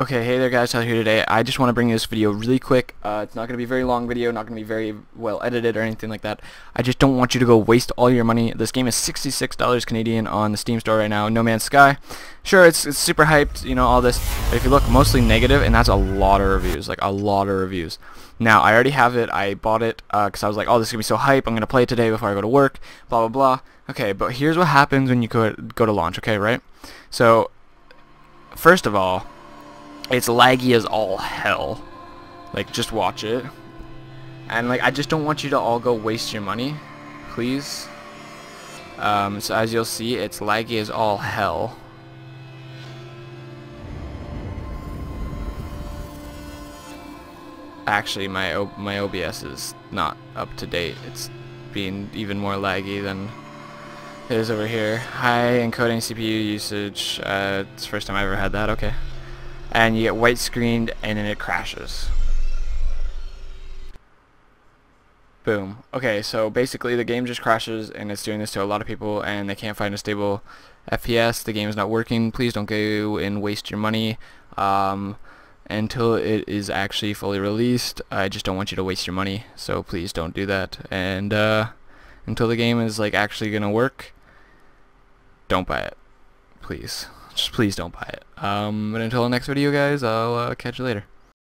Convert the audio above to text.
Okay, hey there guys, Tyler here today. I just want to bring you this video really quick. Uh, it's not going to be a very long video, not going to be very well edited or anything like that. I just don't want you to go waste all your money. This game is $66 Canadian on the Steam store right now, No Man's Sky. Sure, it's, it's super hyped, you know, all this, but if you look, mostly negative, and that's a lot of reviews, like a lot of reviews. Now, I already have it, I bought it, because uh, I was like, oh, this is going to be so hype, I'm going to play it today before I go to work, blah, blah, blah. Okay, but here's what happens when you go, go to launch, okay, right? So, first of all, it's laggy as all hell. Like, just watch it. And, like, I just don't want you to all go waste your money. Please. Um, so as you'll see, it's laggy as all hell. Actually, my o my OBS is not up to date. It's being even more laggy than it is over here. High encoding CPU usage. Uh, it's the first time I ever had that. Okay and you get white screened and then it crashes. Boom. Okay, so basically the game just crashes and it's doing this to a lot of people and they can't find a stable FPS. The game is not working. Please don't go and waste your money um, until it is actually fully released. I just don't want you to waste your money, so please don't do that. And uh, until the game is like actually gonna work, don't buy it. Please. Just please don't buy it. Um, but until the next video, guys, I'll uh, catch you later.